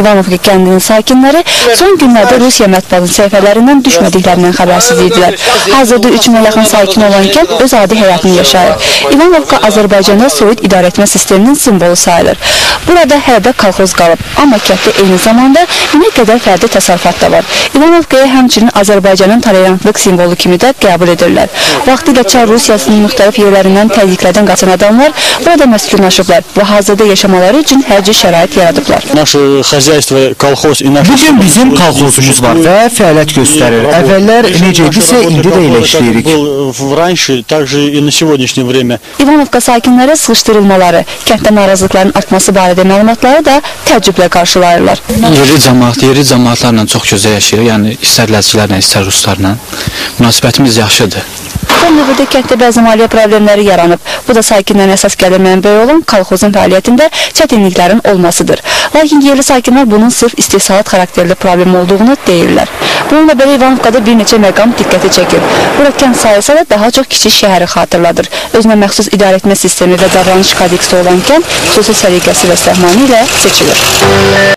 İvanovki kəndinin sakinləri son günlərdə Rusiya mətbuatının səhifələrindən düşmədiklərindən xəbərsiz idilər. Hazırda 300-ə yaxın sakin olan kənd öz adi həyatını yaşayır. İvanovka Azərbaycanda soyut idarəetmə sisteminin simvolu sayılır. Burada hələ də kolxoz qalıb, amma kənddə eyni zamanda minə qədər fərdi təsərrüfat da var. İvanovkaya həmçinin Azərbaycanın tolerantlıq simvolu kimi də qəbul edirlər. Vaxtilə Çar Rusiyasının müxtəlif yerlərindən təzyiqlərdən qaçan adamlar burada məskunlaşıblar və hazırda yaşamaları üçün hər cür şərait yaradıblar. Naşı хозяйство, колхоз и наше... Bugün bizim kolxozumuz var və fəaliyyət göstərir. Əvvəllər necə idisə, indi də elə işləyirik. Был в- раньше, также и на сегодняшнее время. İvanovka sakinləri sıxışdırılmaları, kənddə narazılıqların artması barədə məlumatları da təəccüblə qarşılayırlar. Yerli cəmaat, yerli cəmaatlarla çox gözəl yaşayırıq. Yəni istər ləzgilərlə, istər ruslarla. Münasibətimiz yaxşıdır. Son dövrdə kənddə bəzi maliyyə problemləri yaranıb. Bu da sakinlərin əsas gəlir mənbəyi olan kolxozun fəaliyyətində çətinliklərin olmasıdır. Lakin yerli sakinlər bunun sırf istehsalat xarakterli problem olduğunu deyirlər. Bununla belə İvanovkada bir neçə məqam diqqəti çəkir. Bura kənd sayılsa da daha çox kiçik şəhəri xatırladır. Özünə məxsus idarəetmə sistemi və davranış kodeksi olan kənd xüsusi səliqəsi və səhmanı ilə seçilir.